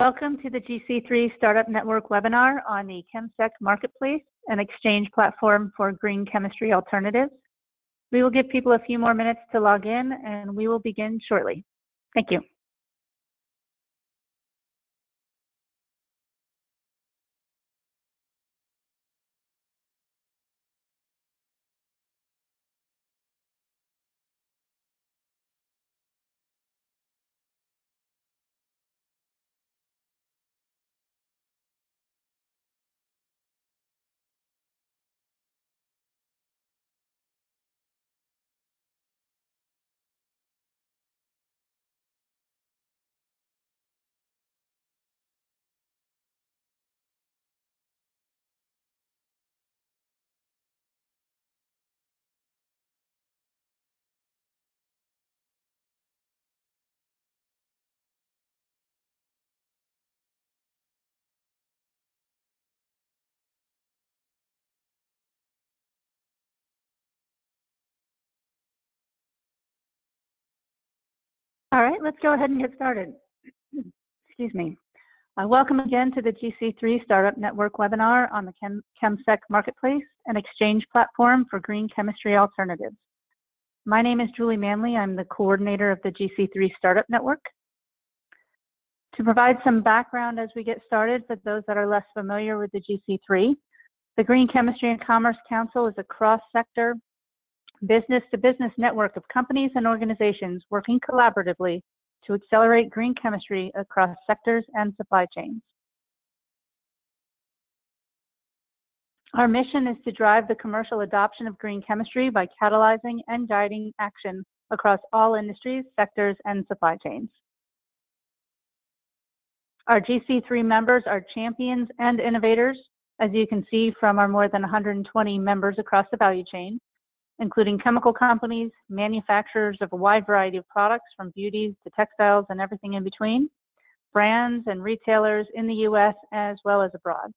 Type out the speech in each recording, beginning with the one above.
Welcome to the GC3 Startup Network webinar on the ChemSec Marketplace, an exchange platform for green chemistry alternatives. We will give people a few more minutes to log in and we will begin shortly. Thank you. All right, let's go ahead and get started. Excuse me. Uh, welcome again to the GC3 Startup Network webinar on the Chem ChemSec Marketplace, an exchange platform for green chemistry alternatives. My name is Julie Manley. I'm the coordinator of the GC3 Startup Network. To provide some background as we get started for those that are less familiar with the GC3, the Green Chemistry and Commerce Council is a cross-sector business to business network of companies and organizations working collaboratively to accelerate green chemistry across sectors and supply chains. Our mission is to drive the commercial adoption of green chemistry by catalyzing and guiding action across all industries, sectors, and supply chains. Our GC3 members are champions and innovators, as you can see from our more than 120 members across the value chain including chemical companies, manufacturers of a wide variety of products from beauty to textiles and everything in between, brands and retailers in the US as well as abroad.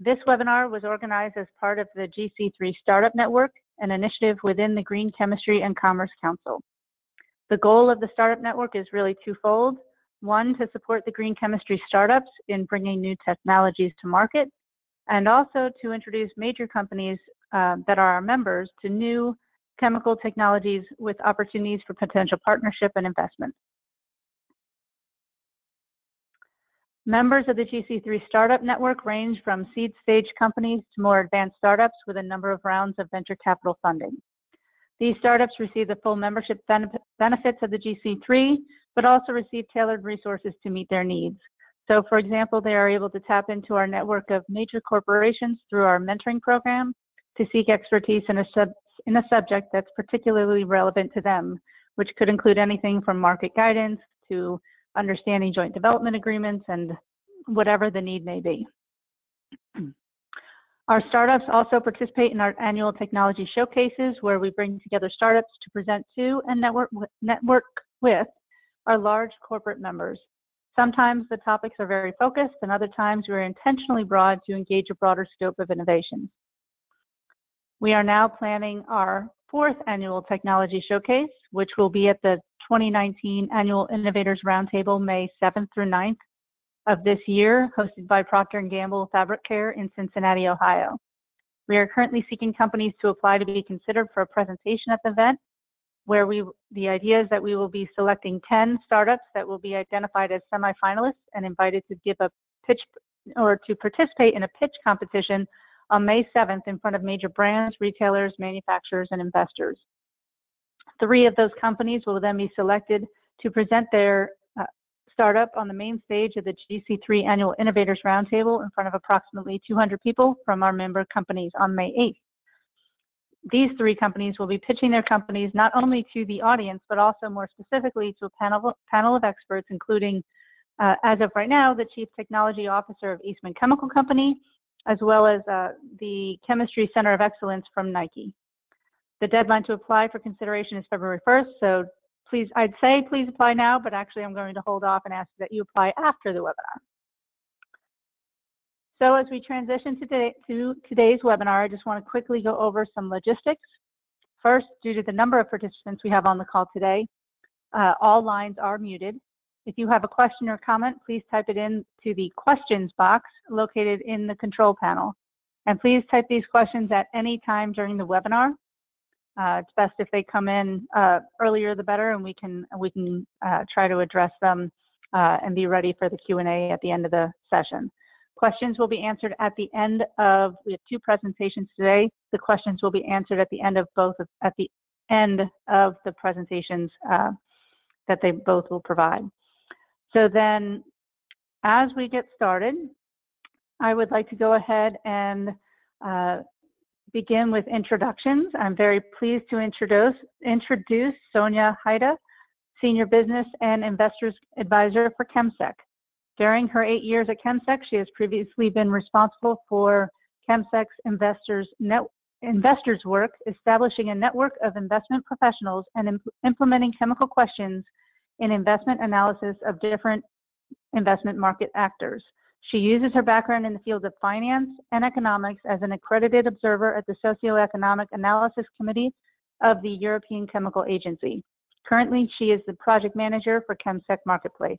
This webinar was organized as part of the GC3 Startup Network, an initiative within the Green Chemistry and Commerce Council. The goal of the Startup Network is really twofold. One, to support the green chemistry startups in bringing new technologies to market, and also to introduce major companies uh, that are our members to new chemical technologies with opportunities for potential partnership and investment. Members of the GC3 Startup Network range from seed stage companies to more advanced startups with a number of rounds of venture capital funding. These startups receive the full membership benefits of the GC3, but also receive tailored resources to meet their needs. So for example, they are able to tap into our network of major corporations through our mentoring program to seek expertise in a, sub, in a subject that's particularly relevant to them, which could include anything from market guidance to understanding joint development agreements and whatever the need may be. Our startups also participate in our annual technology showcases where we bring together startups to present to and network, network with our large corporate members. Sometimes the topics are very focused, and other times we're intentionally broad to engage a broader scope of innovation. We are now planning our fourth annual technology showcase, which will be at the 2019 Annual Innovators Roundtable May 7th through 9th of this year, hosted by Procter & Gamble Fabric Care in Cincinnati, Ohio. We are currently seeking companies to apply to be considered for a presentation at the event, where we the idea is that we will be selecting 10 startups that will be identified as semifinalists and invited to give a pitch or to participate in a pitch competition on May 7th in front of major brands, retailers, manufacturers, and investors. Three of those companies will then be selected to present their uh, startup on the main stage of the GC3 Annual Innovators Roundtable in front of approximately 200 people from our member companies on May 8th these three companies will be pitching their companies not only to the audience, but also more specifically to a panel, panel of experts, including, uh, as of right now, the Chief Technology Officer of Eastman Chemical Company, as well as uh, the Chemistry Center of Excellence from Nike. The deadline to apply for consideration is February 1st, so please, I'd say please apply now, but actually I'm going to hold off and ask that you apply after the webinar. So as we transition today, to today's webinar, I just want to quickly go over some logistics. First, due to the number of participants we have on the call today, uh, all lines are muted. If you have a question or comment, please type it in to the questions box located in the control panel. And please type these questions at any time during the webinar. Uh, it's best if they come in uh, earlier the better, and we can we can uh, try to address them uh, and be ready for the Q&A at the end of the session. Questions will be answered at the end of, we have two presentations today. The questions will be answered at the end of both, of, at the end of the presentations uh, that they both will provide. So then, as we get started, I would like to go ahead and uh, begin with introductions. I'm very pleased to introduce, introduce Sonja Haider, Senior Business and Investors Advisor for ChemSec. During her eight years at ChemSec, she has previously been responsible for ChemSec's investors, net, investors work, establishing a network of investment professionals and imp implementing chemical questions in investment analysis of different investment market actors. She uses her background in the field of finance and economics as an accredited observer at the Socioeconomic Analysis Committee of the European Chemical Agency. Currently, she is the project manager for ChemSec Marketplace.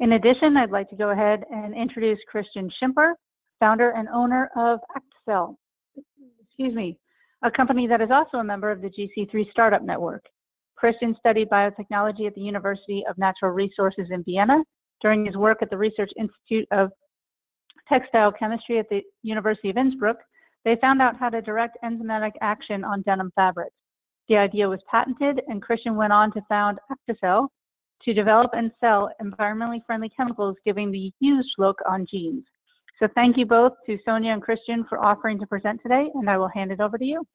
In addition, I'd like to go ahead and introduce Christian Schimper, founder and owner of Acticell, excuse me, a company that is also a member of the GC3 Startup Network. Christian studied biotechnology at the University of Natural Resources in Vienna. During his work at the Research Institute of Textile Chemistry at the University of Innsbruck, they found out how to direct enzymatic action on denim fabrics. The idea was patented, and Christian went on to found Acticell to develop and sell environmentally friendly chemicals giving the used look on jeans. So thank you both to Sonja and Christian for offering to present today, and I will hand it over to you.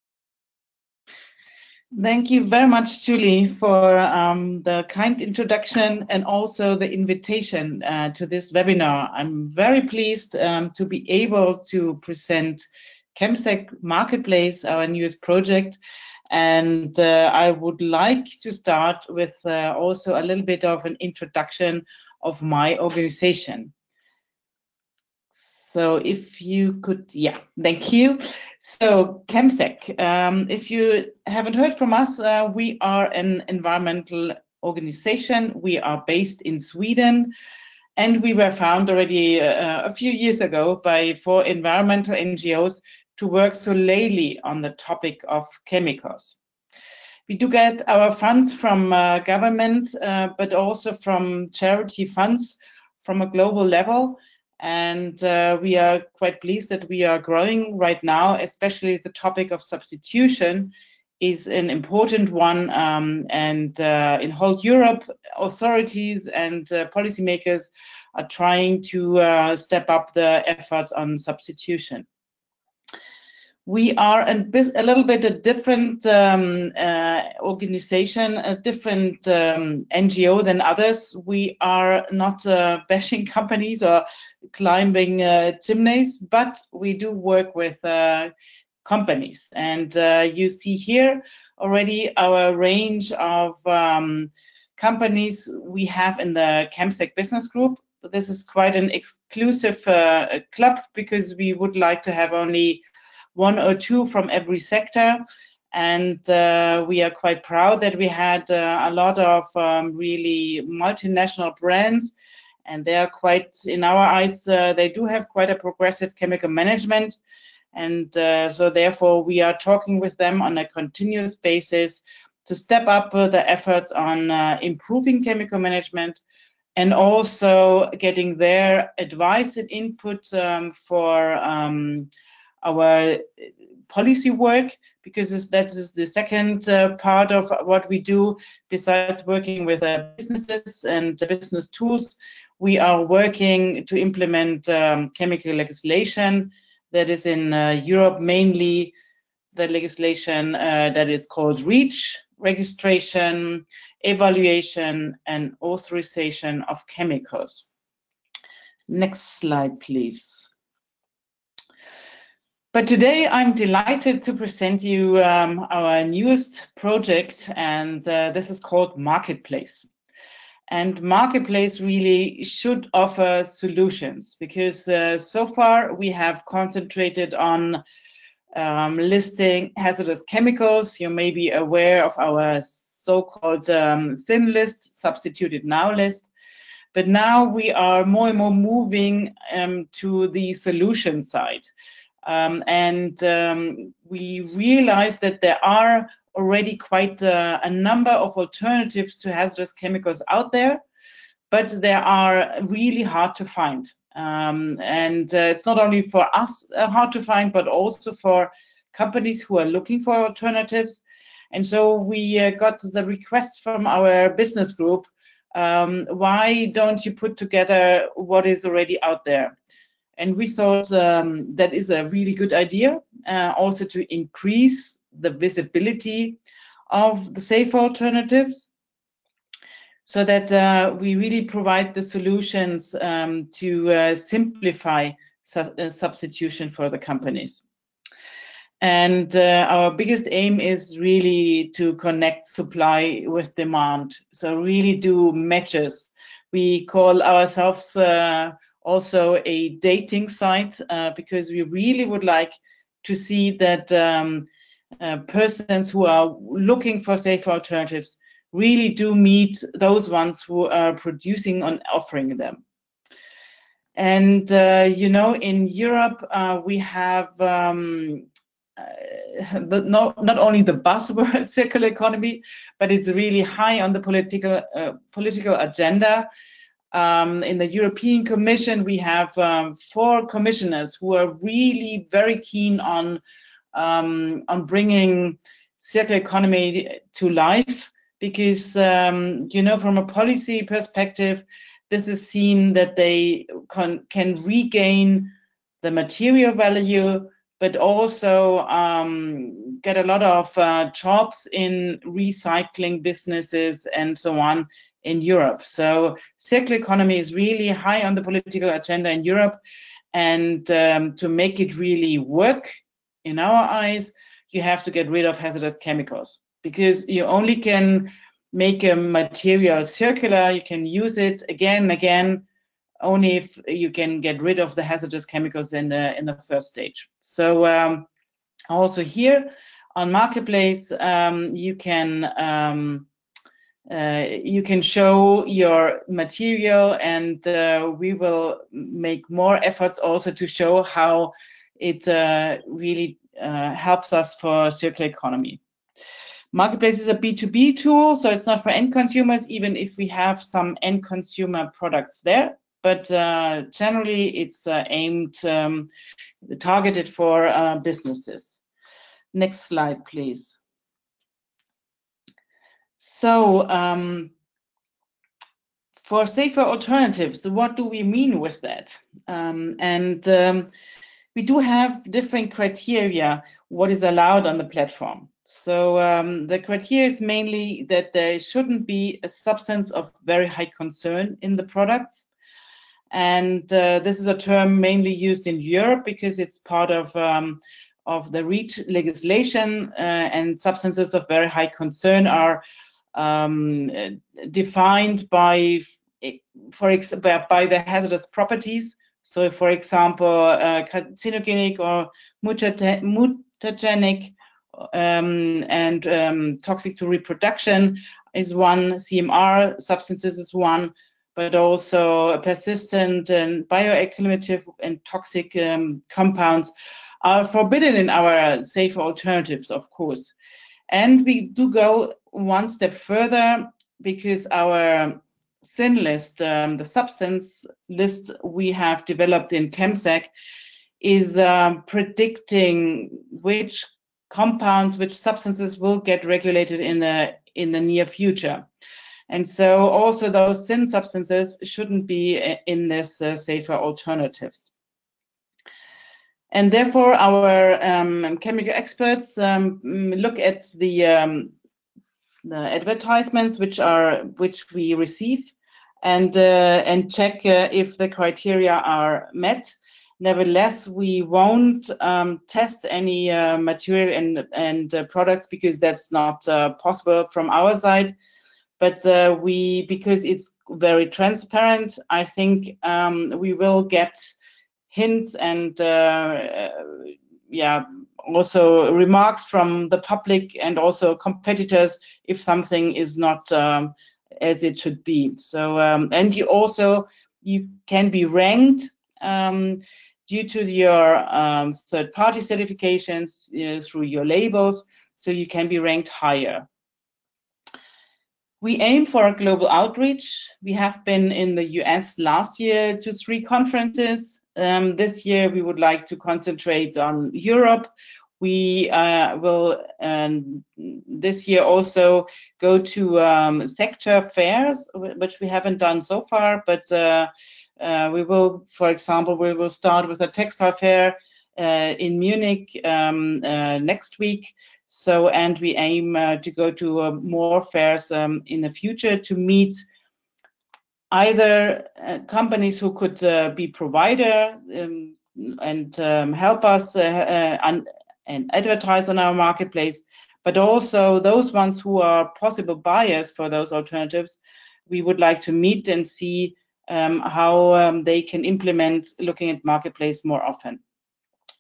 Thank you very much, Julie, for um, the kind introduction and also the invitation uh, to this webinar. I'm very pleased um, to be able to present ChemSec Marketplace, our newest project, and uh, I would like to start with uh, also a little bit of an introduction of my organization. So if you could, yeah, thank you. So ChemSec, um, if you haven't heard from us, uh, we are an environmental organization. We are based in Sweden and we were found already uh, a few years ago by four environmental NGOs to work solely on the topic of chemicals. We do get our funds from uh, government, uh, but also from charity funds from a global level. And uh, we are quite pleased that we are growing right now, especially the topic of substitution is an important one. Um, and uh, in whole Europe, authorities and uh, policymakers are trying to uh, step up the efforts on substitution we are a, a, little bit a different um, uh, organization, a different um, NGO than others. We are not uh, bashing companies or climbing uh, chimneys, but we do work with uh, companies. And uh, you see here already our range of um, companies we have in the ChemSec Business Group. This is quite an exclusive uh, club because we would like to have only one or two from every sector. And uh, we are quite proud that we had uh, a lot of um, really multinational brands. And they are quite, in our eyes, uh, they do have quite a progressive chemical management. And uh, so, therefore, we are talking with them on a continuous basis to step up the efforts on uh, improving chemical management and also getting their advice and input um, for um, our policy work because that is the second uh, part of what we do besides working with uh, businesses and business tools. We are working to implement um, chemical legislation that is in uh, europe mainly the legislation uh, that is called REACH registration evaluation and authorization of chemicals. Next slide please but today I'm delighted to present you um, our newest project, and uh, this is called Marketplace. And Marketplace really should offer solutions because uh, so far we have concentrated on um, listing hazardous chemicals. You may be aware of our so-called um, SIN list, substituted now list. but now we are more and more moving um, to the solution side. Um, and um, we realize that there are already quite uh, a number of alternatives to hazardous chemicals out there, but they are really hard to find. Um, and uh, it's not only for us uh, hard to find, but also for companies who are looking for alternatives. And so we uh, got the request from our business group um, why don't you put together what is already out there? And we thought um, that is a really good idea, uh, also to increase the visibility of the safe alternatives so that uh, we really provide the solutions um, to uh, simplify su uh, substitution for the companies. And uh, our biggest aim is really to connect supply with demand. So really do matches. We call ourselves uh, also a dating site uh, because we really would like to see that um, uh, persons who are looking for safer alternatives really do meet those ones who are producing and offering them. And, uh, you know, in Europe, uh, we have um, uh, the, not, not only the buzzword circular economy, but it's really high on the political, uh, political agenda. Um, in the European Commission, we have um, four commissioners who are really very keen on um, on bringing circular economy to life because um, you know from a policy perspective this is seen that they can, can regain the material value but also um, get a lot of uh, jobs in recycling businesses and so on in Europe. So circular economy is really high on the political agenda in Europe. And um, to make it really work, in our eyes, you have to get rid of hazardous chemicals because you only can make a material circular, you can use it again and again, only if you can get rid of the hazardous chemicals in the in the first stage. So um, also here on Marketplace, um, you can um, uh, you can show your material and uh, we will make more efforts also to show how it uh, really uh, helps us for circular economy. Marketplace is a B2B tool, so it's not for end consumers, even if we have some end consumer products there. But uh, generally, it's uh, aimed, um, targeted for businesses. Next slide, please. So, um, for safer alternatives, what do we mean with that? Um, and um, we do have different criteria what is allowed on the platform. So um, the criteria is mainly that there shouldn't be a substance of very high concern in the products. And uh, this is a term mainly used in Europe because it's part of um, of the REACH legislation uh, and substances of very high concern are um, defined by, for example, by the hazardous properties so, for example, uh, carcinogenic or mutagenic um, and um, toxic to reproduction is one, CMR substances is one, but also persistent and bioaccumulative and toxic um, compounds are forbidden in our safer alternatives, of course. And we do go one step further because our SIN list, um, the substance list we have developed in ChemSec, is um, predicting which compounds, which substances will get regulated in the in the near future. And so also those SIN substances shouldn't be in this uh, safer alternatives. And therefore, our um, chemical experts um, look at the um, the advertisements which are which we receive and uh, and check uh, if the criteria are met. Nevertheless, we won't um, test any uh, material and and products because that's not possible from our side. But we because it's very transparent, I think um, we will get hints and yeah also remarks from the public and also competitors if something is not um, as it should be. So, um, and you also, you can be ranked um, due to your um, third-party certifications uh, through your labels, so you can be ranked higher. We aim for a global outreach. We have been in the US last year to three conferences. Um, this year, we would like to concentrate on Europe. We uh, will um, this year also go to um, sector fairs, which we haven't done so far, but uh, uh, we will, for example, we will start with a textile fair uh, in Munich um, uh, next week. So, and we aim uh, to go to more fairs um, in the future to meet either uh, companies who could be provider um, and um, help us and, and advertise on our marketplace, but also those ones who are possible buyers for those alternatives. We would like to meet and see um, how um, they can implement looking at marketplace more often.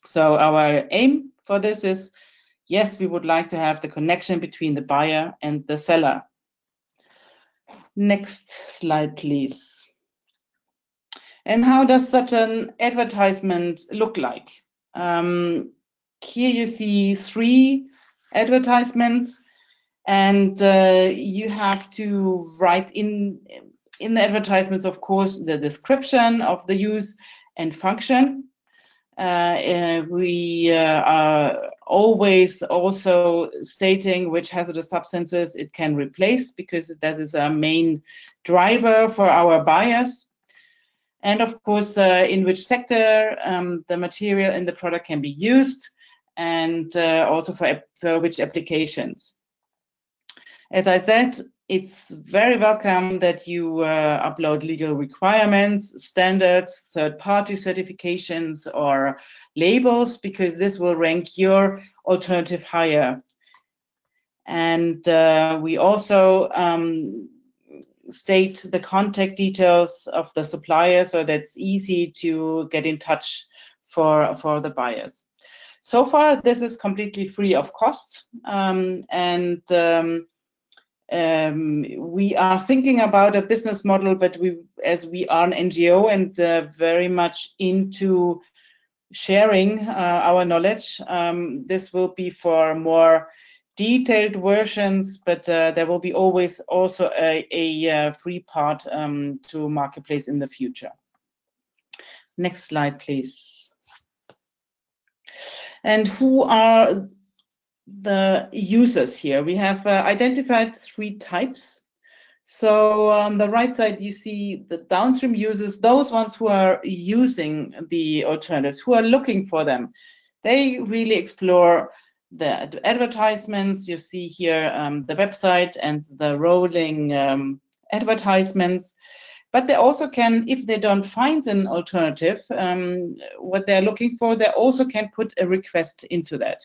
So our aim for this is, yes, we would like to have the connection between the buyer and the seller. Next slide, please. And how does such an advertisement look like? Um, here you see three advertisements and uh, you have to write in in the advertisements, of course, the description of the use and function. Uh, uh, we uh, are always also stating which hazardous substances it can replace because that is a main driver for our buyers. And of course, uh, in which sector um, the material in the product can be used and uh, also for, for which applications. As I said, it's very welcome that you uh, upload legal requirements, standards, third-party certifications, or labels, because this will rank your alternative higher. And uh, we also um, state the contact details of the supplier, so that's easy to get in touch for, for the buyers. So far, this is completely free of cost, um, and um, um, we are thinking about a business model, but we, as we are an NGO and uh, very much into sharing uh, our knowledge, um, this will be for more detailed versions, but uh, there will be always also a, a uh, free part um, to Marketplace in the future. Next slide, please. And who are the users here. We have uh, identified three types. So on the right side, you see the downstream users, those ones who are using the alternatives, who are looking for them. They really explore the advertisements. You see here um, the website and the rolling um, advertisements. But they also can, if they don't find an alternative, um, what they're looking for, they also can put a request into that.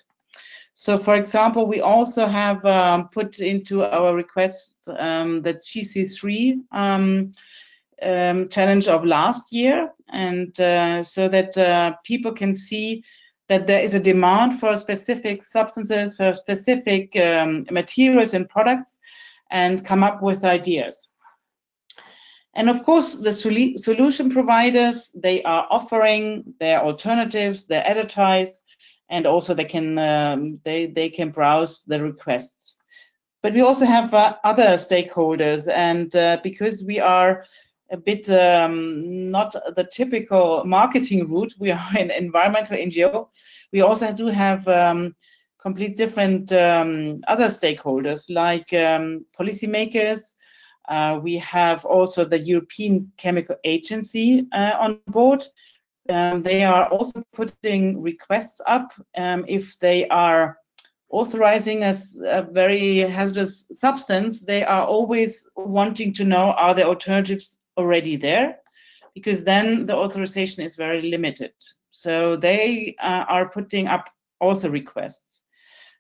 So, for example, we also have um, put into our request um, the GC3 um, um, challenge of last year, and uh, so that uh, people can see that there is a demand for specific substances, for specific um, materials and products, and come up with ideas. And of course, the solution providers, they are offering their alternatives, they advertise, and also they can um, they they can browse the requests. But we also have uh, other stakeholders, and uh, because we are a bit um, not the typical marketing route, we are an environmental NGO. We also do have um, complete different um, other stakeholders like um, policymakers. Uh, we have also the European Chemical Agency uh, on board, um, they are also putting requests up um, if they are authorizing a, a, very hazardous substance, they are always wanting to know are the alternatives already there? Because then the authorization is very limited. So they uh, are putting up also requests.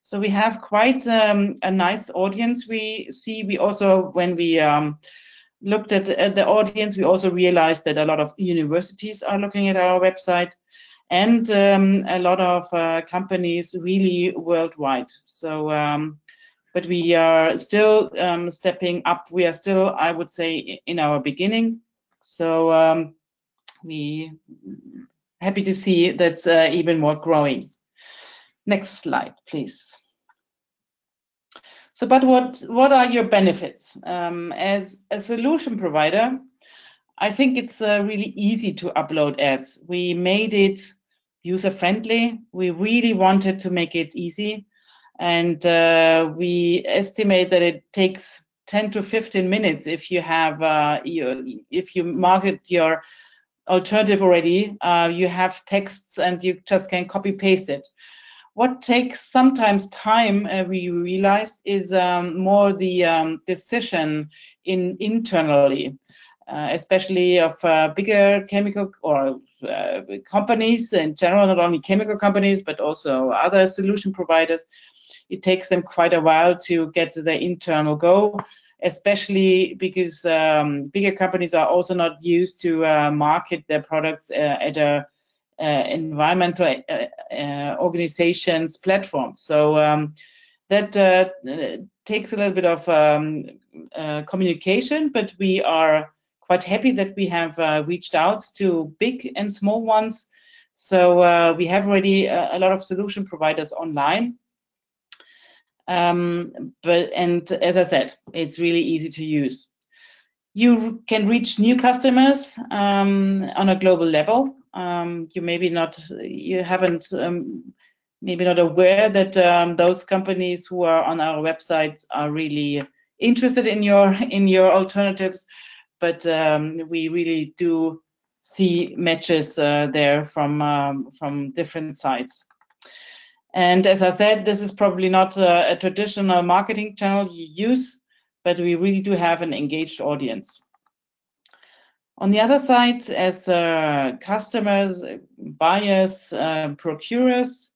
So we have quite um, a nice audience we see. We also, when we um, looked at, at the audience, we also realized that a lot of universities are looking at our website and um, a lot of uh, companies really worldwide. So um, but we are still um, stepping up. We are still, I would say, in our beginning. So um, we happy to see that's uh, even more growing. Next slide, please. So, but what what are your benefits um, as a solution provider? I think it's uh, really easy to upload ads. We made it user friendly. We really wanted to make it easy, and uh, we estimate that it takes 10 to 15 minutes if you have uh, you, if you market your alternative already. Uh, you have texts and you just can copy paste it. What takes sometimes time, uh, we realized, is um, more the um, decision in internally, uh, especially of uh, bigger chemical or uh, companies in general, not only chemical companies but also other solution providers. It takes them quite a while to get to the internal go especially because um, bigger companies are also not used to uh, market their products uh, at a environmental uh, uh, organizations platform. So um, that takes a little bit of um, communication, but we are quite happy that we have reached out to big and small ones. So we have already a, a lot of solution providers online. Um, but and as I said, it's really easy to use. You can reach new customers um, on a global level um, you maybe not you haven't um, maybe not aware that um, those companies who are on our website are really interested in your in your alternatives. But um, we really do see matches uh, there from um, from different sites. And as i said this is probably not a, a traditional marketing channel you use but we really do have an engaged audience on the other side, as uh, customers, buyers, uh, procurers,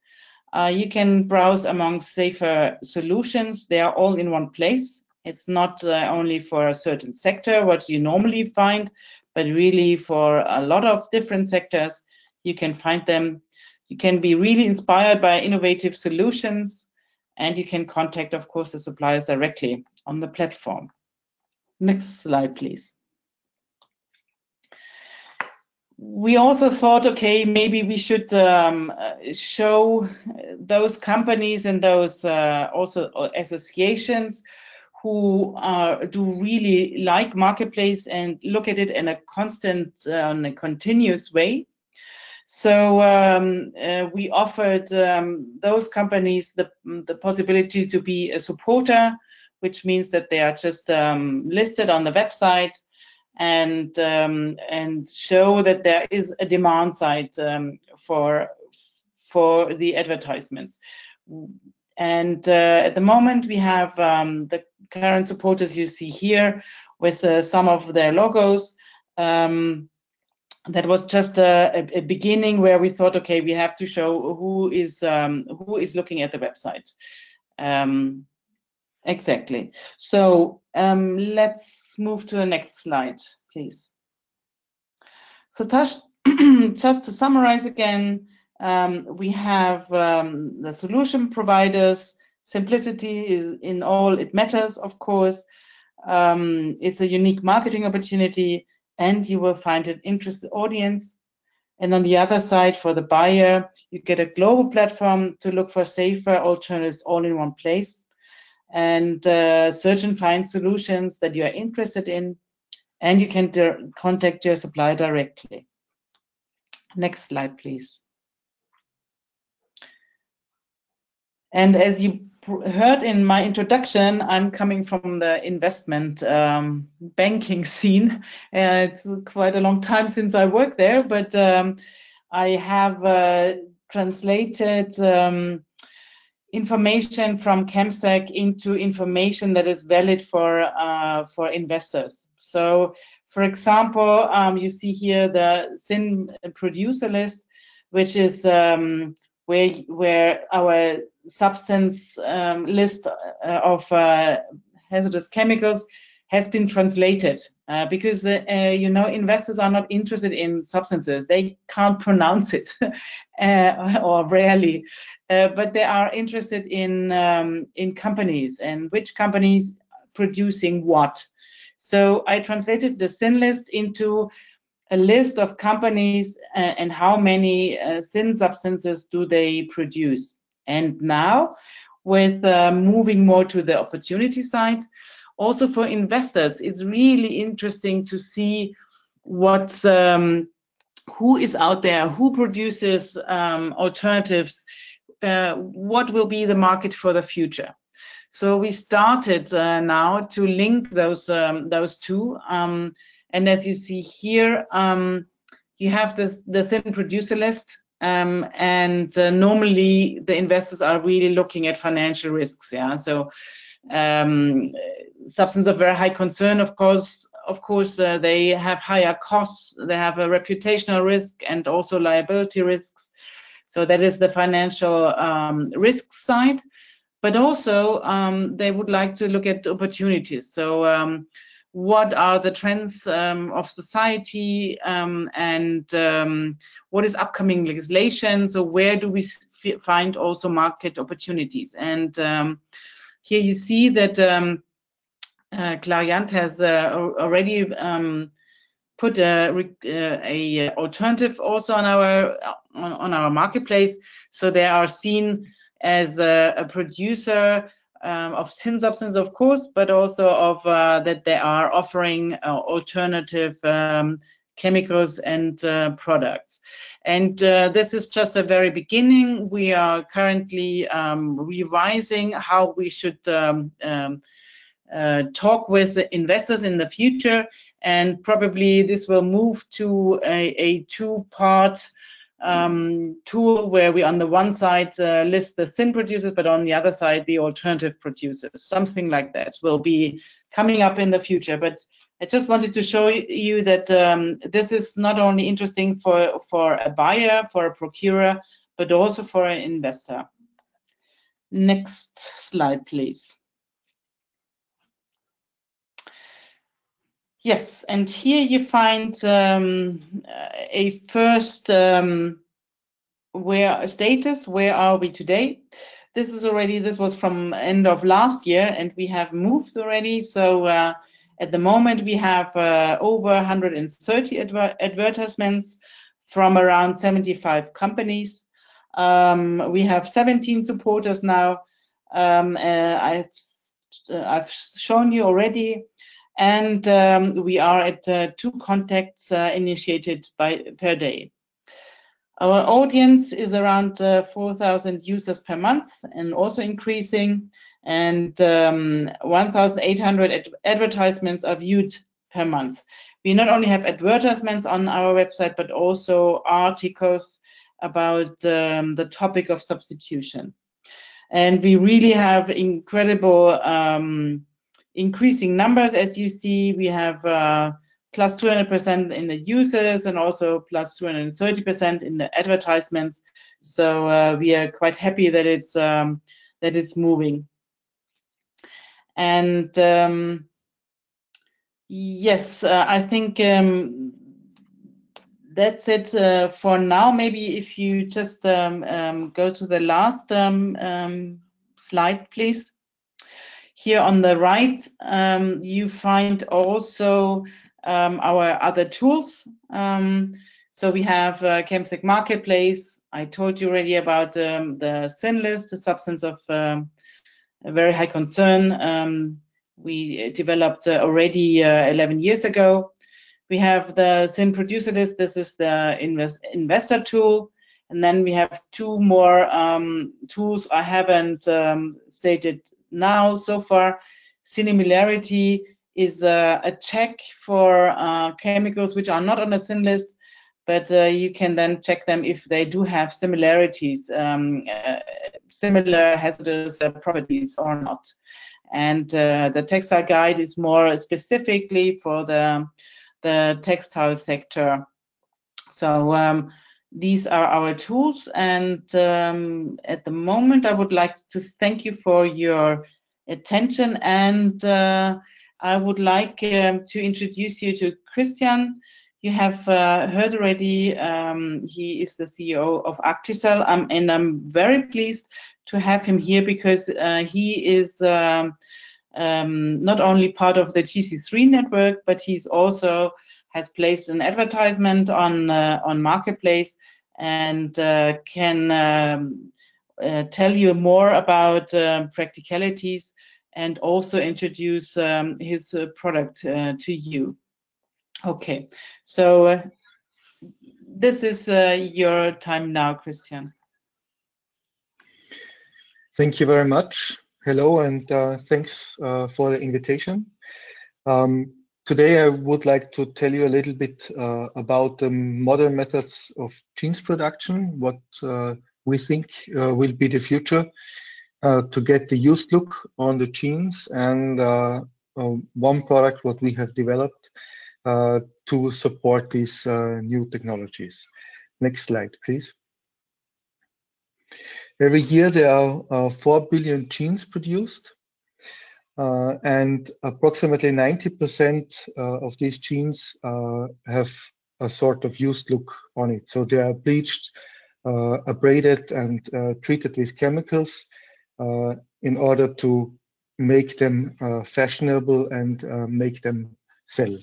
uh, you can browse among safer solutions. They are all in one place. It's not uh, only for a certain sector, what you normally find, but really for a lot of different sectors, you can find them. You can be really inspired by innovative solutions, and you can contact, of course, the suppliers directly on the platform. Next slide, please we also thought, okay, maybe we should um, show those companies and those uh, also uh, associations who are, do really like marketplace and look at it in a constant, uh, a continuous way. So um, uh, we offered um, those companies the, the possibility to be a supporter, which means that they are just um, listed on the website and um, and show that there is a demand side um, for for the advertisements. And uh, at the moment, we have um, the current supporters you see here with uh, some of their logos. Um, that was just a, a, beginning where we thought, okay, we have to show who is um, who is looking at the website. Um, exactly. So let's move to the next slide, please. So just to summarize again, um, we have um, the solution providers. Simplicity is in all it matters, of course. Um, it's a unique marketing opportunity, and you will find an interested audience. And on the other side, for the buyer, you get a global platform to look for safer alternatives all in one place and uh, search and find solutions that you are interested in, and you can contact your supplier directly. Next slide, please. And as you heard in my introduction, I'm coming from the investment um, banking scene. Uh, it's quite a long time since I worked there, but um, I have uh, translated um, information from ChemSec into information that is valid for uh, for investors. So, for example, um, you see here the SIN producer list, which is um, where where our substance um, list uh, of uh, hazardous chemicals has been translated uh, because uh, uh, you know investors are not interested in substances. They can't pronounce it uh, or rarely. Uh, but they are interested in um, in companies and which companies producing what. So i translated the SIN list into a list of companies uh, and how many SIN substances do they produce. And now with moving more to the opportunity side also for investors, it's really interesting to see what's um, who is out there, who produces um, alternatives, uh, what will be the market for the future. So we started uh, now to link those um, those two, um, and as you see here, um, you have this the SIN producer list, um, and uh, normally the investors are really looking at financial risks. Yeah, so um, substance of very high concern, of course, of course, uh, they have higher costs, they have a reputational risk and also liability risks. So that is the financial um, risk side. But also, um, they would like to look at opportunities. So, um, what are the trends um, of society um, and um, what is upcoming legislation? So, where do we find also market opportunities? And here you see that um, uh, Clariant has uh, already um, put a, uh, a, alternative also on our on, on, our marketplace, so they are seen as a, a producer um, of SIN substance, of course, but also of uh, that they are offering uh, alternative um, chemicals and uh, products. And uh, this is just a very beginning. We are currently um, revising how we should um, um, uh, talk with investors in the future. And probably this will move to a, a two-part um, tool where we on the one side uh, list the SIN producers, but on the other side the alternative producers. Something like that will be coming up in the future. But I just wanted to show you that um, this is not only interesting for, for a buyer, for a procurer, but also for an investor. Next slide, please. Yes, and here you find um, a first um, where status, where are we today? This is already, this was from end of last year and we have moved already. So uh, at the moment, we have uh, over 130 adver advertisements from around 75 companies. Um, we have 17 supporters now. Um, uh, I've uh, I've shown you already, and um, we are at uh, two contacts uh, initiated by per day. Our audience is around uh, 4,000 users per month and also increasing and um, 1,800 ad advertisements are viewed per month. We not only have advertisements on our website, but also articles about um, the topic of substitution. And we really have incredible um, increasing numbers. As you see, we have uh, plus 200% in the users and also plus 230% in the advertisements. So uh, we are quite happy that it's um, that it's moving. And um, yes, uh, I think um, that's it uh, for now. Maybe if you just um, um go to the last um, um, slide, please. Here on the right, you find also our other tools. so we have uh, ChemSec Marketplace. I told you already about the SIN list, the substance of a very high concern. Um, we developed uh, already uh, 11 years ago. We have the SIN producer list. This is the invest investor tool. And then we have two more um, tools I haven't um, stated now so far. Similarity is uh, a check for uh, chemicals which are not on the SIN list, but uh, you can then check them if they do have similarities, um, uh, similar hazardous uh, properties or not. And uh, the textile guide is more specifically for the, the textile sector. So um, these are our tools. And um, at the moment, I would like to thank you for your attention and uh, I would like um, to introduce you to Christian. You have uh, heard already, um, he is the CEO of Acticell, um, and I'm very pleased to have him here because uh, he is um, um, not only part of the GC3 network, but he's also has placed an advertisement on uh, on Marketplace and uh, can um, uh, tell you more about uh, practicalities and also introduce um, his product to you. Okay, so uh, this is your time now, Christian. Thank you very much. Hello, and thanks for the invitation. Um, Today, I would like to tell you a little bit uh, about the modern methods of jeans production, what uh, we think uh, will be the future to get the used look on the jeans, and one product what we have developed to support these new technologies. Next slide, please. Every year, there are uh, 4 billion jeans produced. Uh, and approximately 90% uh, of these jeans uh, have a sort of used look on it. So they are bleached, uh, abraded, and uh, treated with chemicals uh, in order to make them fashionable and make them sell.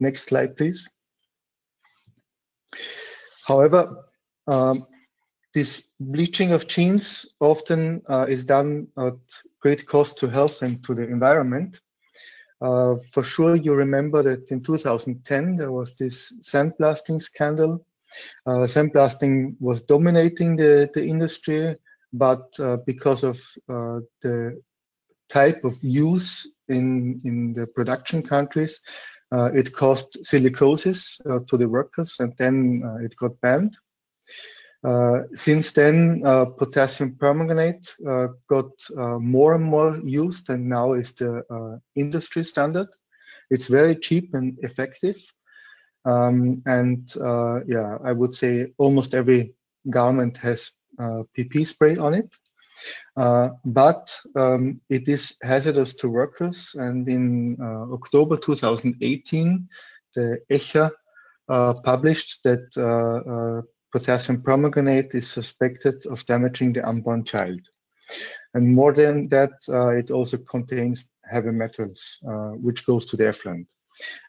Next slide, please. However, um, this bleaching of jeans often is done at great cost to health and to the environment. Uh, for sure, you remember that in 2010 there was this sandblasting scandal. Uh, sandblasting was dominating the, the industry, but uh, because of uh, the type of use in, in the production countries, uh, it caused silicosis uh, to the workers and then it got banned. Uh, since then, uh, potassium permanganate uh, got uh, more and more used and now is the uh, industry standard. It's very cheap and effective. Um, and uh, yeah, I would say almost every garment has PP spray on it. But um, it is hazardous to workers. And in October 2018, the ECHA published that potassium permanganate is suspected of damaging the unborn child. And more than that, uh, it also contains heavy metals, uh, which goes to the effluent.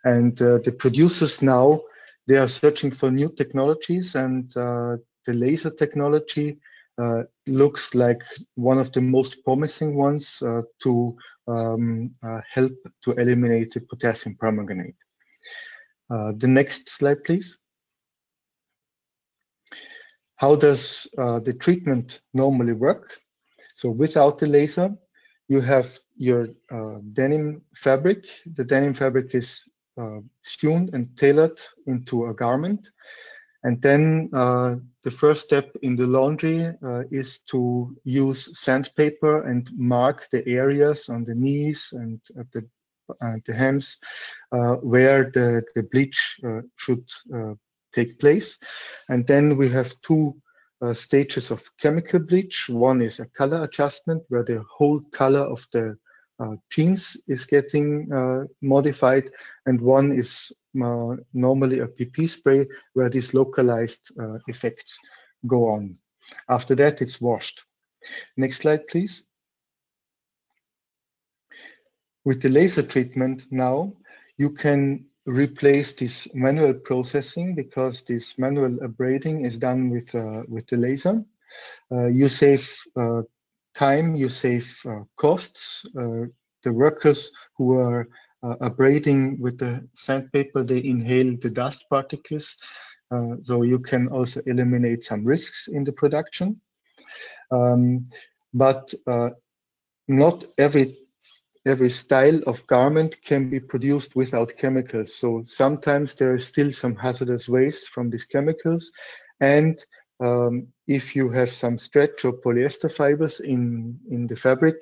And uh, the producers now, they are searching for new technologies and uh, the laser technology uh, looks like one of the most promising ones uh, to um, help to eliminate the potassium permanganate. the next slide, please. How does uh, the treatment normally work? So without the laser, you have your uh, denim fabric. The denim fabric is uh, sewn and tailored into a garment. And then uh, the first step in the laundry uh, is to use sandpaper and mark the areas on the knees and at the, the hems uh, where the, the bleach should take place. And then we have two uh, stages of chemical bleach. One is a color adjustment where the whole color of the uh, is getting uh, modified. And one is uh, normally a PP spray where these localized uh, effects go on. After that, it's washed. Next slide, please. With the laser treatment now, you can replace this manual processing because this manual abrading is done with uh, with the laser. Uh, you save uh, time, you save uh, costs. Uh, the workers who are uh, abrading with the sandpaper, they inhale the dust particles, so you can also eliminate some risks in the production. Um, but not every every style of garment can be produced without chemicals. So sometimes there is still some hazardous waste from these chemicals. And um, if you have some stretch or polyester fibers in, in the fabric,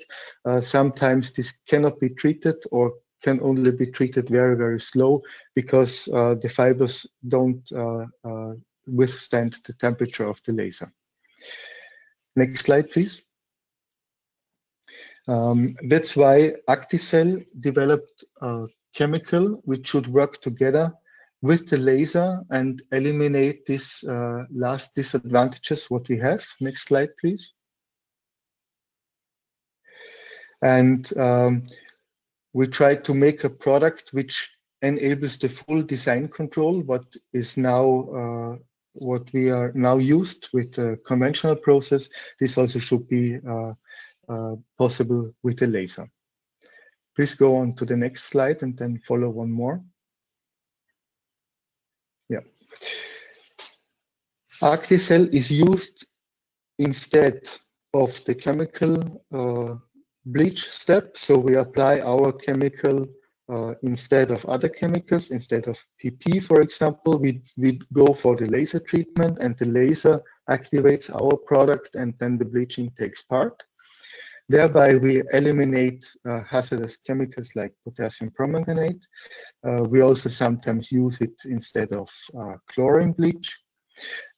uh, sometimes this cannot be treated or can only be treated very, very slow because uh, the fibers don't uh, uh withstand the temperature of the laser. Next slide, please. Um, that's why Acticell developed a chemical which should work together with the laser and eliminate these uh, last disadvantages what we have. Next slide, please. And um, we try to make a product which enables the full design control, what is now uh, what we are now used with the conventional process. This also should be uh, uh, possible with a laser. Please go on to the next slide and then follow one more. Yeah. Acticell is used instead of the chemical uh, bleach step. So we apply our chemical uh, instead of other chemicals, instead of PP, for example, we, we go for the laser treatment and the laser activates our product and then the bleaching takes part. Thereby, we eliminate uh, hazardous chemicals like potassium permanganate. Uh, we also sometimes use it instead of uh, chlorine bleach.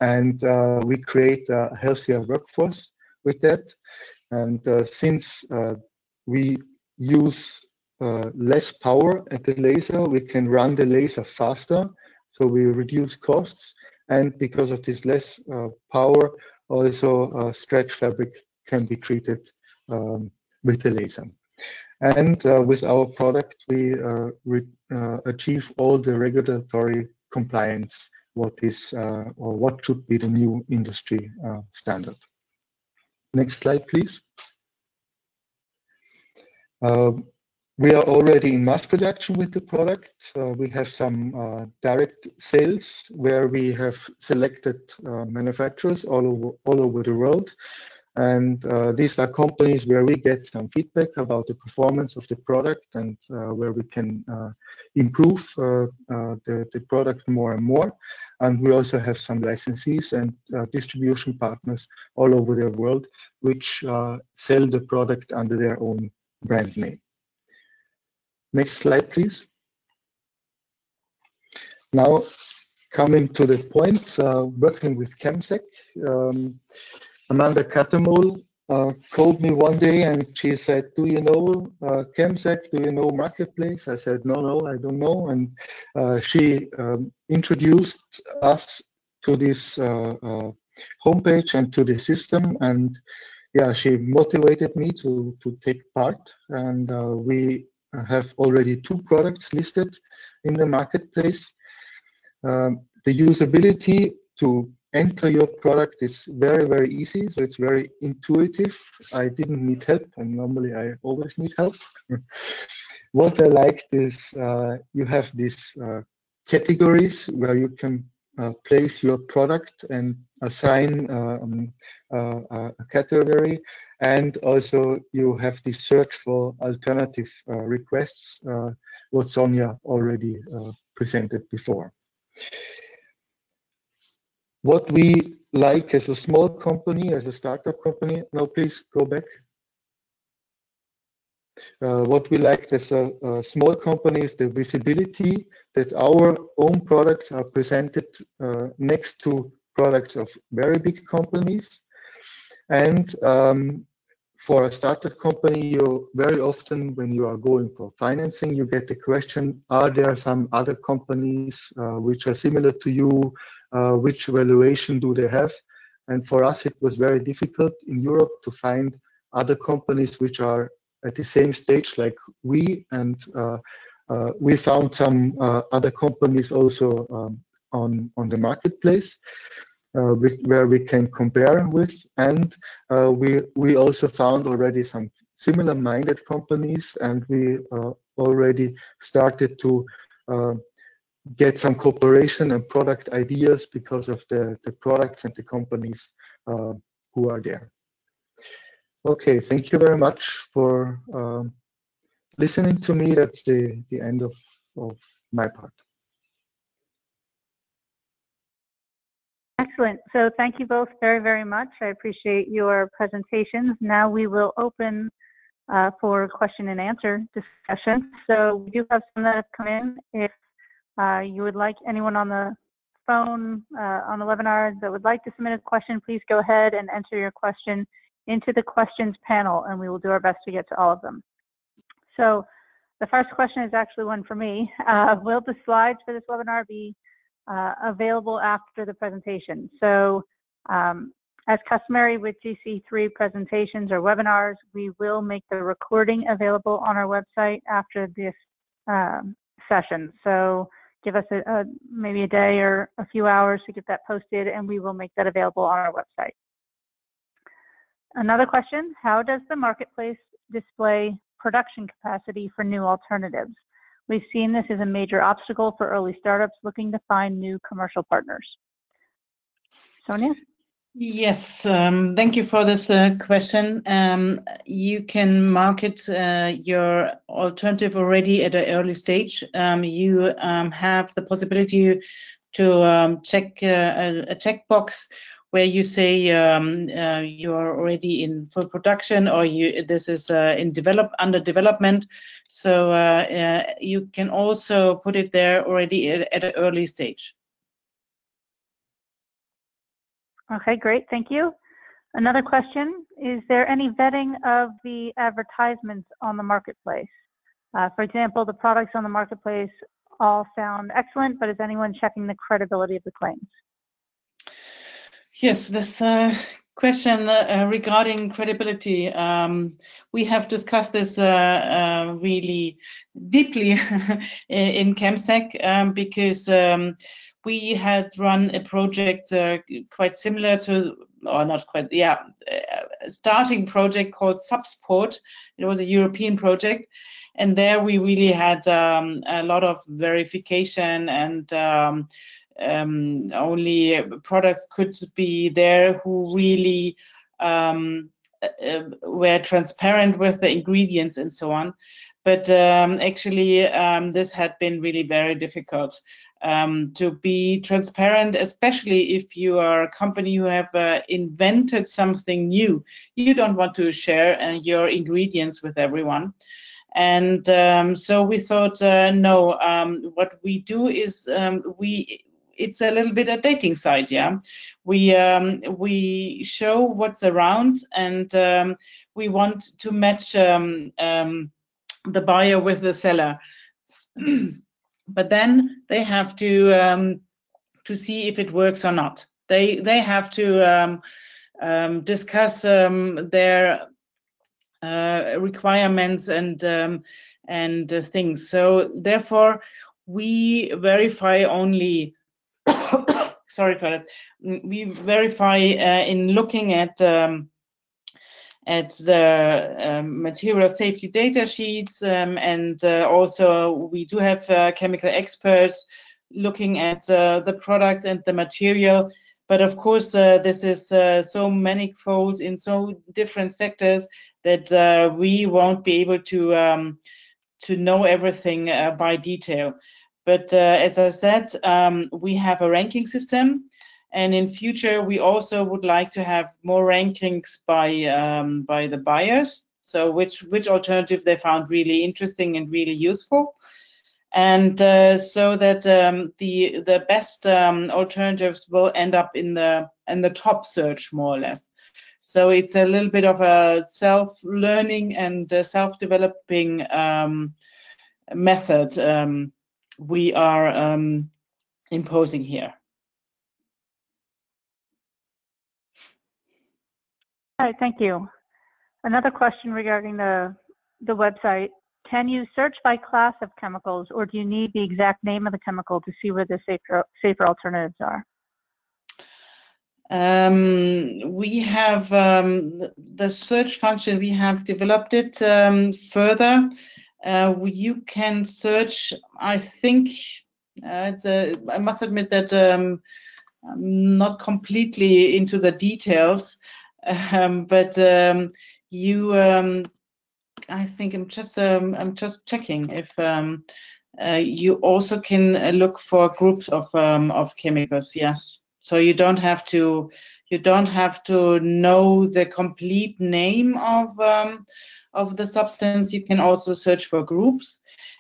And uh, we create a healthier workforce with that. And uh, since uh, we use uh, less power at the laser, we can run the laser faster. So we reduce costs. And because of this less uh, power, also uh, stretch fabric can be treated um, with the laser. And uh, with our product, we achieve all the regulatory compliance what is or what should be the new industry standard. Next slide, please. Uh, we are already in mass production with the product. Uh, we have some uh, direct sales where we have selected uh, manufacturers all over, all over the world. And uh, these are companies where we get some feedback about the performance of the product and uh, where we can improve the, the product more and more. And we also have some licensees and uh, distribution partners all over the world, which uh, sell the product under their own brand name. Next slide, please. Now, coming to the point, uh, working with ChemSec, um, Amanda Cattermole uh, called me one day and she said, do you know uh, ChemSec? Do you know Marketplace? I said, no, no, I don't know. And uh, she um, introduced us to this uh, uh, homepage and to the system. And yeah, she motivated me to, to take part. And uh, we have already two products listed in the marketplace. Um, the usability to enter your product is very, very easy. So it's very intuitive. I didn't need help, and normally I always need help. what I liked is uh, you have these uh, categories where you can uh, place your product and assign um, uh, uh, a category. And also you have the search for alternative uh, requests, what Sonja already presented before. What we like as a small company, as a startup company, now please go back. Uh, what we like as a, a, small company is the visibility that our own products are presented uh, next to products of very big companies. And um, for a startup company, you very often, when you are going for financing, you get the question, are there some other companies uh, which are similar to you which valuation do they have? And for us, it was very difficult in Europe to find other companies which are at the same stage like we. And uh, uh, we found some uh, other companies also um, on, on the marketplace. Uh, with, where we can compare with, and uh, we we also found already some similar minded companies, and we already started to get some cooperation and product ideas because of the, the products and the companies uh, who are there. Okay, thank you very much for um, listening to me. That's the, the end of, of my part. Excellent. So thank you both very, very much. I appreciate your presentations. Now we will open uh, for question and answer discussion. So we do have some that have come in. If uh, you would like anyone on the phone uh, on the webinar that would like to submit a question, please go ahead and enter your question into the questions panel, and we will do our best to get to all of them. So the first question is actually one for me. Uh, will the slides for this webinar be uh, available after the presentation? So um, as customary with GC3 presentations or webinars, we will make the recording available on our website after this um, session. So give us a, a, maybe a day or a few hours to get that posted and we will make that available on our website. Another question, how does the marketplace display production capacity for new alternatives? We've seen this as a major obstacle for early startups looking to find new commercial partners. Sonja? Yes, um, thank you for this uh, question. Um, you can market uh, your alternative already at an early stage. Um, you have the possibility to check uh, a, checkbox where you say you're already in full production or you this is in develop under development. So you can also put it there already at an early stage. Okay, great. Thank you. Another question, is there any vetting of the advertisements on the marketplace? Uh, for example, the products on the marketplace all sound excellent, but is anyone checking the credibility of the claims? Yes, this uh, question uh, regarding credibility, um, we have discussed this uh, uh really deeply in ChemSec um, because um, we had run a project uh, quite similar to, or not quite, yeah, a starting project called Subsport. It was a European project. And there we really had um, a lot of verification and um, um, only products could be there who really um, uh, were transparent with the ingredients and so on. But um, actually, um, this had been really very difficult um, to be transparent, especially if you are a company who have uh, invented something new. You don't want to share uh, your ingredients with everyone. And um, so we thought, uh, no, um, what we do is um, we it's a little bit a dating site, yeah. We um, we show what's around, and um, we want to match the buyer with the seller. but then they have to um, to see if it works or not. They they have to um, um, discuss um, their uh, requirements and um, and uh, things. So therefore, we verify only. sorry for that. We verify uh, in looking at um, at the um, material safety data sheets um, and uh, also we do have uh, chemical experts looking at uh, the product and the material. But of course uh, this is uh, so manifold in so different sectors that uh, we won't be able to um, to know everything by detail. But as I said um, we have a ranking system and in future, we also would like to have more rankings by um, by the buyers. So which which alternative they found really interesting and really useful, and uh, so that um, the the best um, alternatives will end up in the in the top search more or less. So it's a little bit of a self-learning and self-developing um, method um, we are um, imposing here. All right, thank you. Another question regarding the, the website. Can you search by class of chemicals or do you need the exact name of the chemical to see where the safer, safer alternatives are? Um, we have um, the search function, we have developed it um, further. Uh, you can search, I think, uh, it's a, I must admit that um, I'm not completely into the details, um, but um, you, um, I think I'm just um, I'm just checking if um, uh, you also can uh, look for groups of um, of chemicals. Yes, so you don't have to you don't have to know the complete name of of the substance. You can also search for groups,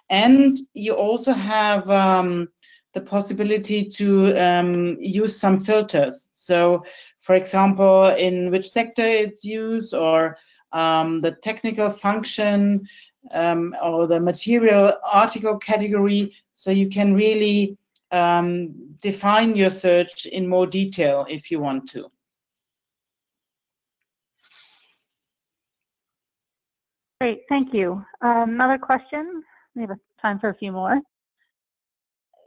and you also have the possibility to use some filters. So for example, in which sector it's used or um, the technical function um, or the material article category. So you can really um, define your search in more detail if you want to. Great, thank you. Um, another question? We have time for a few more.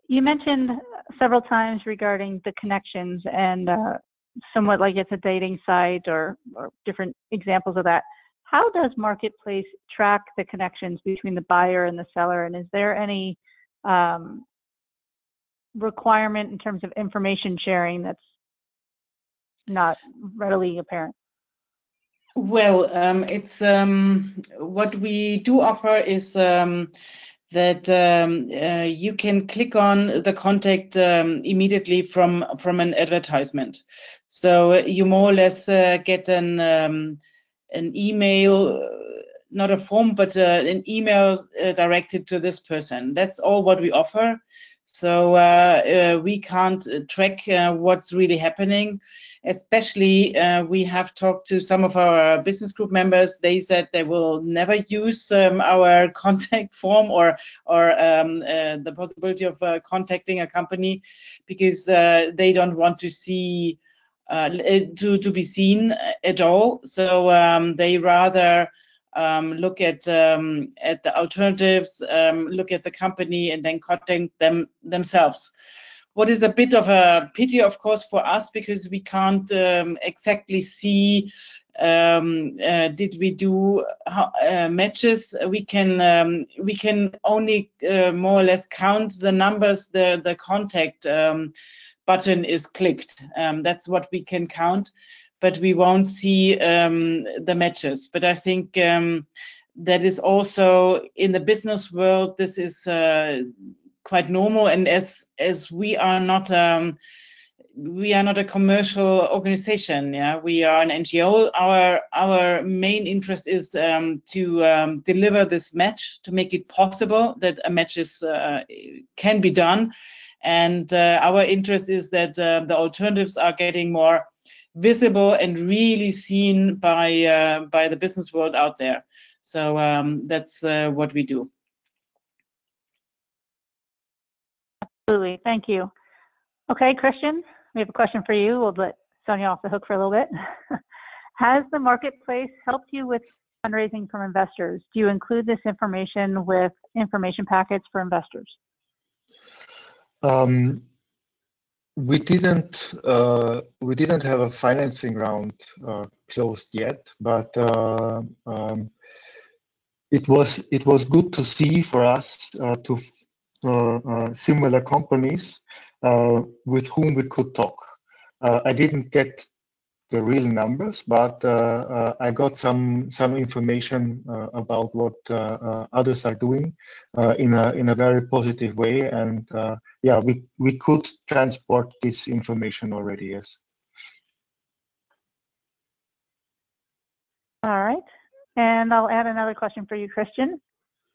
You mentioned several times regarding the connections and uh, somewhat like it's a dating site or, or different examples of that. How does Marketplace track the connections between the buyer and the seller? And is there any um, requirement in terms of information sharing that's not readily apparent? Well, um, it's um, what we do offer is um, that um, uh, you can click on the contact um, immediately from from an advertisement. So you more or less uh, get an um, an email, not a form, but uh, an email uh, directed to this person. That's all what we offer. So uh, uh, we can't track what's really happening especially uh, we have talked to some of our business group members they said they will never use um, our contact form or or um, uh, the possibility of uh, contacting a company because uh, they don't want to see uh, to to be seen at all. So um, they rather um, look at um, at the alternatives um, look at the company and then contact them themselves. What is a bit of a pity, of course, for us because we can't um, exactly see um, uh, did we do uh, matches. We can we can only uh, more or less count the numbers the the contact button is clicked. Um, that's what we can count but we won't see um, the matches. But i think um, that is also in the business world this is uh, quite normal. And as as we are not um, we are not a commercial organization yeah? We are an ngo our our main interest is um, to um, deliver this match to make it possible that a match is uh, can be done and uh, our interest is that uh, the alternatives are getting more visible and really seen by uh, by the business world out there so um, that's uh, what we do Absolutely. Thank you. Okay, Christian, we have a question for you. We'll let Sonja off the hook for a little bit. Has the marketplace helped you with fundraising from investors? Do you include this information with information packets for investors? Um, we didn't uh, we didn't have a financing round uh, closed yet, but uh, um, it was it was good to see for us uh, to uh, uh, similar companies with whom we could talk. I didn't get the real numbers, but uh, uh, I got some some information uh, about what others are doing in a in a very positive way, and yeah, we we could transport this information already. Yes. All right. And I'll add another question for you, Christian.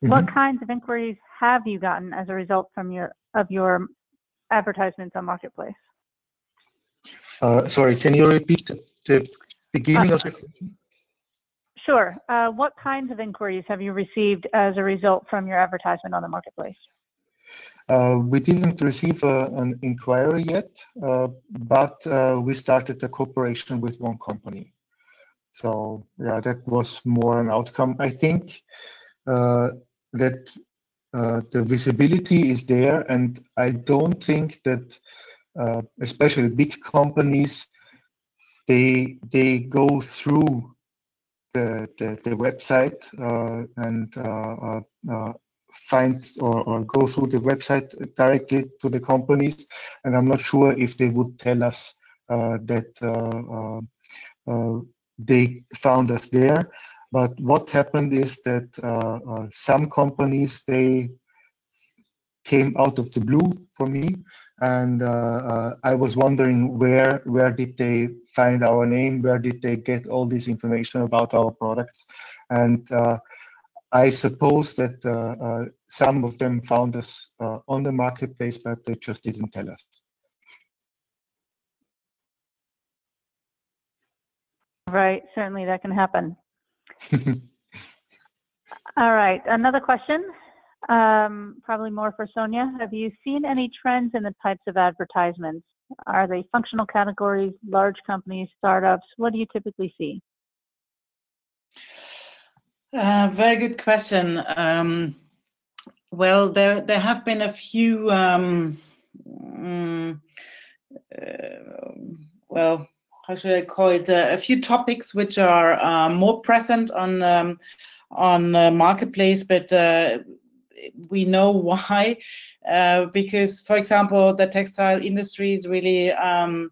Mm-hmm. What kinds of inquiries have you gotten as a result from your of your advertisements on Marketplace? Uh, sorry, can you repeat the, the beginning uh, of the question? Sure. Uh, what kinds of inquiries have you received as a result from your advertisement on the Marketplace? Uh, we didn't receive uh, an inquiry yet, uh, but we started a cooperation with one company. So yeah, that was more an outcome. I think that uh, the visibility is there, and I don't think that, uh, especially big companies, they they go through the the, the website uh, and uh, uh, find or, or go through the website directly to the companies, and I'm not sure if they would tell us that they found us there. But what happened is that uh, uh, some companies they came out of the blue for me, and uh, I was wondering where where did they find our name? Where did they get all this information about our products? And I suppose that uh, uh, some of them found us uh, on the marketplace, but they just didn't tell us. Right, certainly that can happen. All right, another question, um, probably more for Sonja. Have you seen any trends in the types of advertisements? Are they functional categories, large companies, startups? What do you typically see? Uh, very good question. Um, well, there there have been a few. Um, mm, uh, well, how should I call it? Uh, a few topics which are uh, more present on um, on marketplace, but uh, we know why. Uh, because, for example, the textile industry is really um,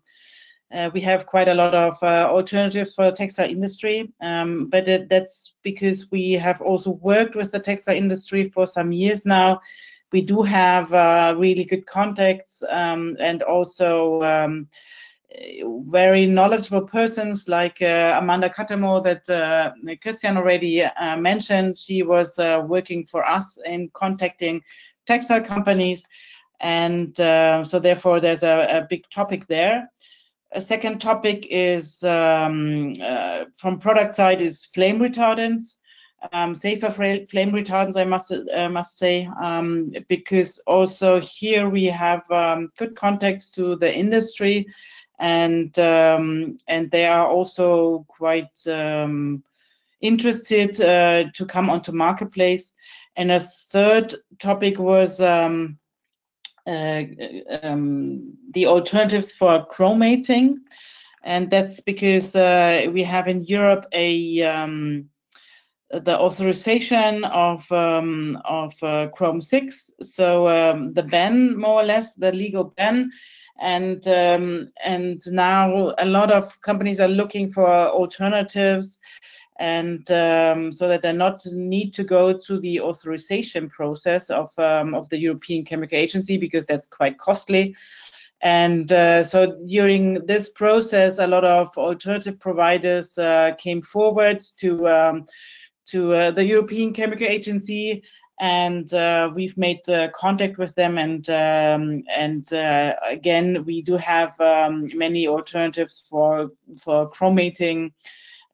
uh, we have quite a lot of uh, alternatives for the textile industry, um, but it, that's because we have also worked with the textile industry for some years now. We do have uh, really good contacts um, and also um, very knowledgeable persons like uh, Amanda Cattermole that uh, Christian already uh, mentioned. She was working for us in contacting textile companies. And so therefore there's a, a big topic there. A second topic is um, uh, from product side is flame retardants, um, safer flame retardants. I must uh, must say um, because also here we have um, good contacts to the industry, and um, and they are also quite um, interested uh, to come onto marketplace. And a third topic was uh, um, the alternatives for chromating. And that's because uh, we have in Europe a um, the authorization of um, of uh, Chrome 6, so um, the ban, more or less, the legal ban, and um, and now a lot of companies are looking for alternatives and um, so that they not need to go to the authorization process of um, of the European Chemical Agency because that's quite costly. And uh, so during this process, a lot of alternative providers uh, came forward to um, to uh, the European Chemical Agency, and uh, we've made uh, contact with them. And um, and uh, again, we do have um, many alternatives for for chromating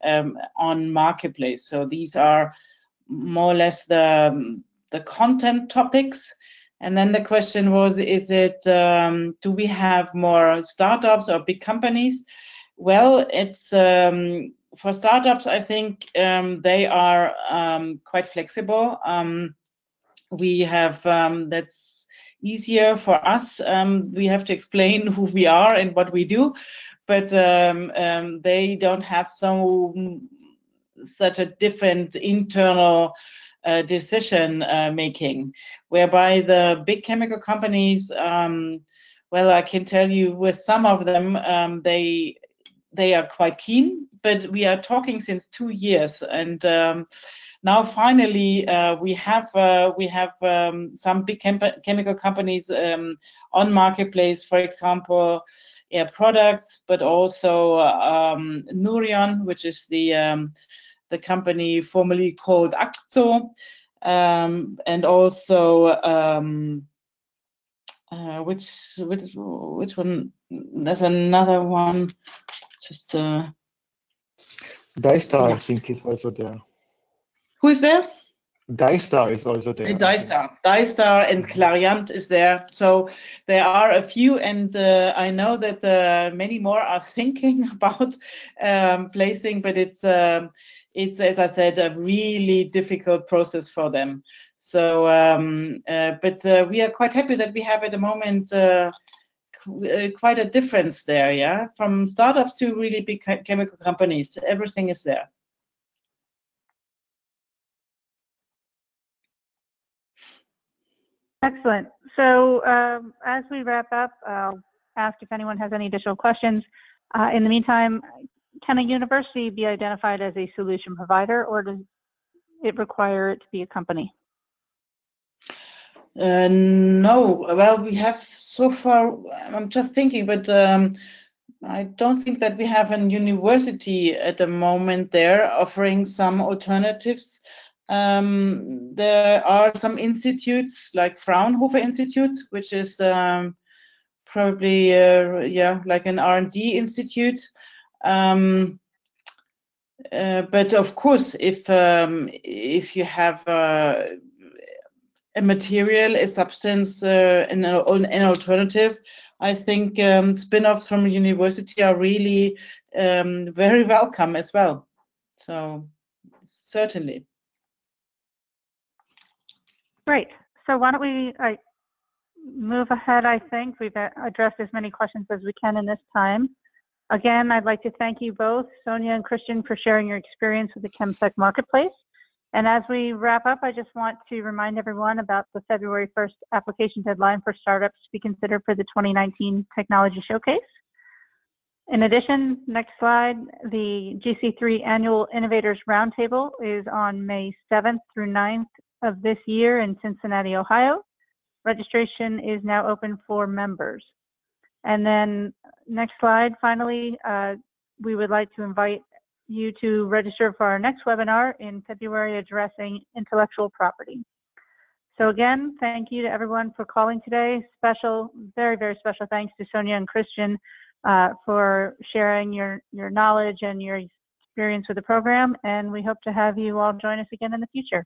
um, on marketplace. So these are more or less the the content topics. And then the question was, is it um, do we have more startups or big companies? Well, it's um, for startups. I think um, they are um, quite flexible. Um, we have that's easier for us. we have to explain who we are and what we do but um, um, they don't have so such a different internal uh, decision uh, making. Whereby the big chemical companies, um, well, I can tell you with some of them, um, they they are quite keen. But we are talking since two years, and um, now finally uh, we have uh, we have um, some big chem chemical companies on marketplace, for example. Air Products, but also um, Nouryon, which is the um, the company formerly called Akzo, um, and also um, uh, which which which one? There's another one. Just uh, Dystar, yeah. I think, is also there. Who is there? Dystar is also there. And Dystar, Dystar and Clariant is there. So there are a few, and uh, I know that uh, many more are thinking about um, placing, but it's um, it's as I said a really difficult process for them. So, um, uh, but uh, we are quite happy that we have at the moment. Uh, uh, quite a difference there, yeah, from startups to really big chemical companies. Everything is there. Excellent. So um, as we wrap up, I'll ask if anyone has any additional questions. Uh, in the meantime, can a university be identified as a solution provider or does it require it to be a company? Uh, no, well, we have so far, I'm just thinking, but um, I don't think that we have a university at the moment there offering some alternatives. Um, there are some institutes like Fraunhofer Institute, which is um, probably uh, yeah like an R&D institute. Um, uh, but of course, if um, if you have uh, a material, a substance, uh, an, an alternative, I think um, spin-offs from university are really um, very welcome as well. So certainly. Great. So why don't we uh, move ahead? I think we've addressed as many questions as we can in this time. Again, I'd like to thank you both, Sonja and Christian, for sharing your experience with the ChemSec Marketplace. And as we wrap up, I just want to remind everyone about the February 1st application deadline for startups to be considered for the 2019 Technology Showcase. In addition, next slide, the GC3 Annual Innovators Roundtable is on May 7th through 9th of this year in Cincinnati, Ohio. Registration is now open for members. And then next slide, finally, uh, we would like to invite you to register for our next webinar in February addressing intellectual property. So again, thank you to everyone for calling today. Special, very, very special thanks to Sonja and Christian uh, for sharing your, your knowledge and your experience with the program. And we hope to have you all join us again in the future.